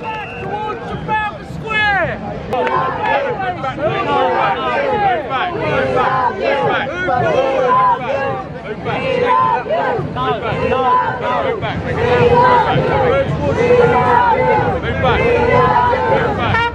back towards Trafalgar Square. Move back, move back, move back, move back.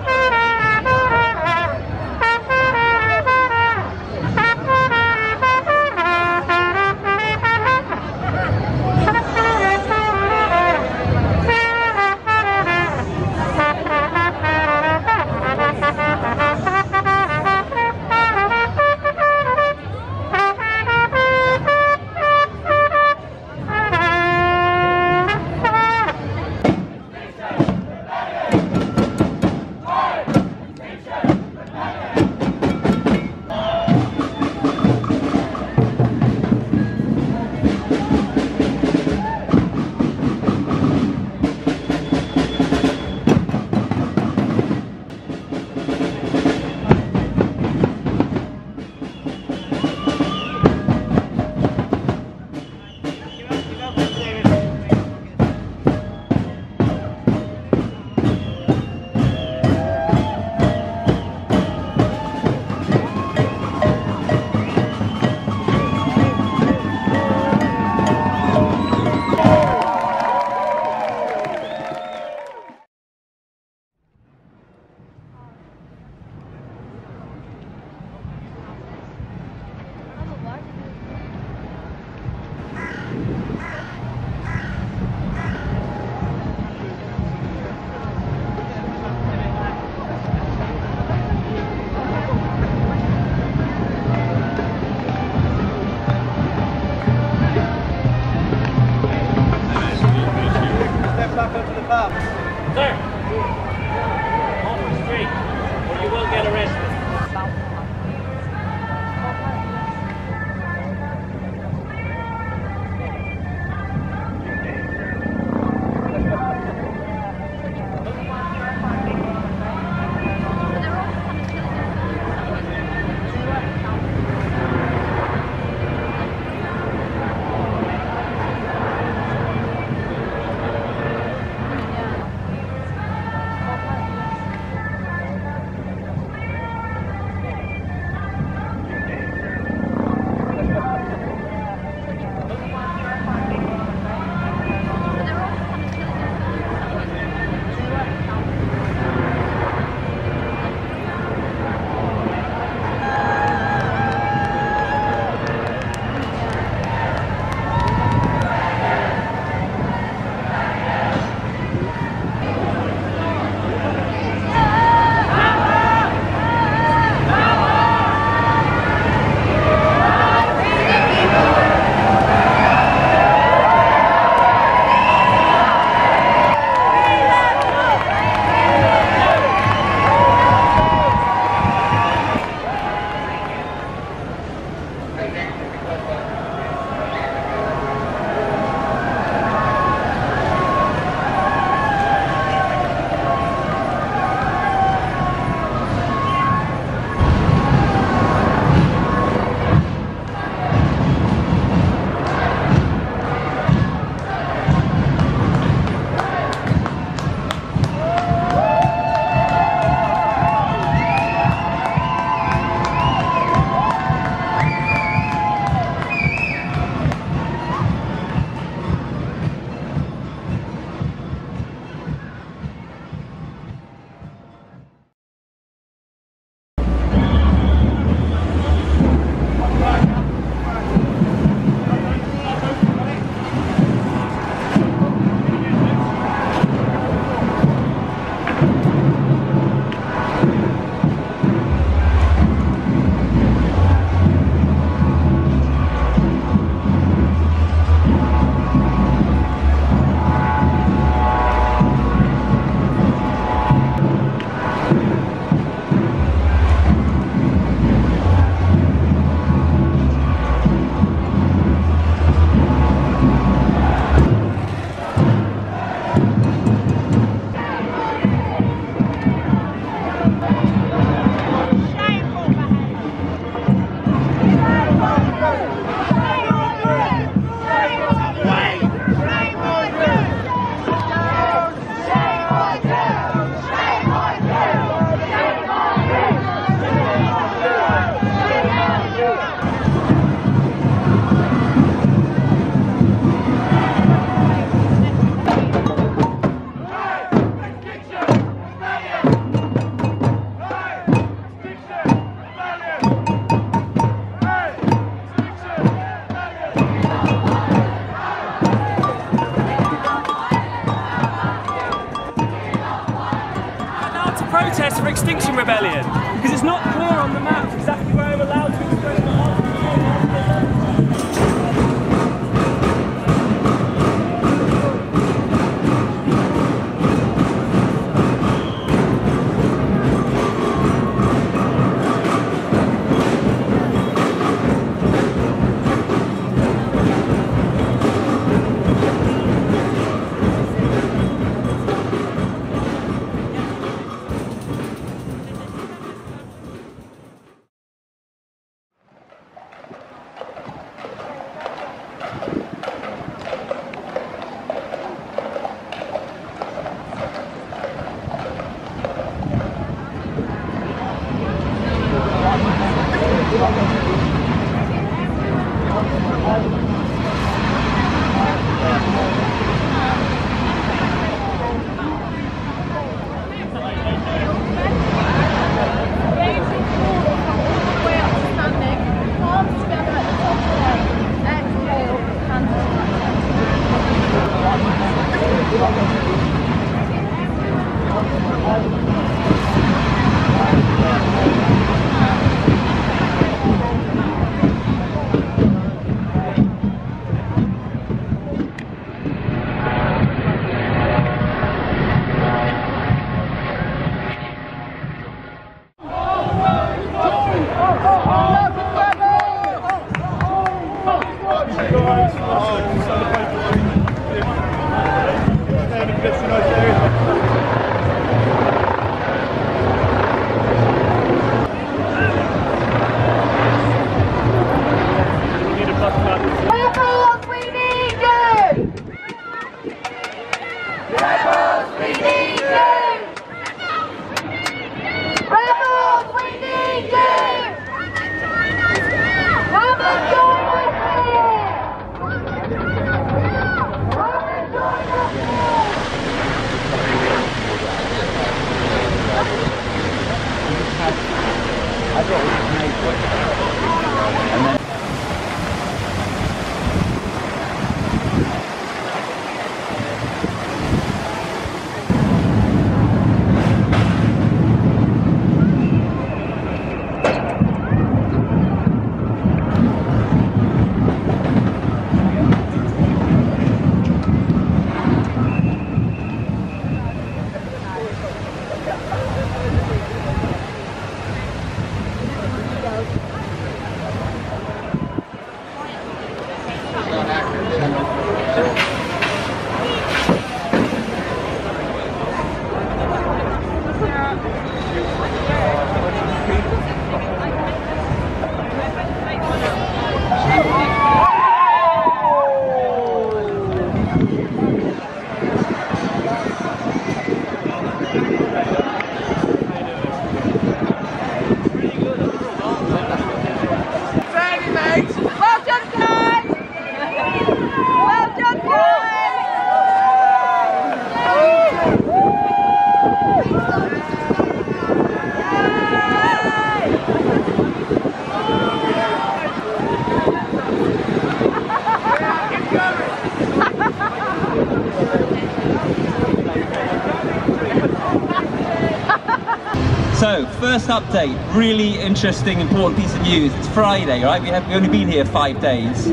So, first update, really interesting, important piece of news. It's Friday, right? We have we've only been here five days,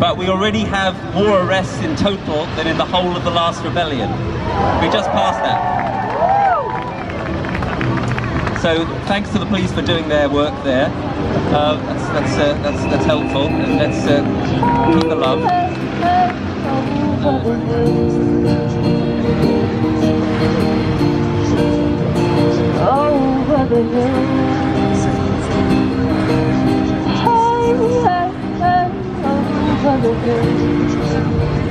but we already have more arrests in total than in the whole of the last rebellion. We just passed that. So, thanks to the police for doing their work there. Uh, that's that's, uh, that's that's helpful, and let's uh, keep the love. Over the hills, over the hills.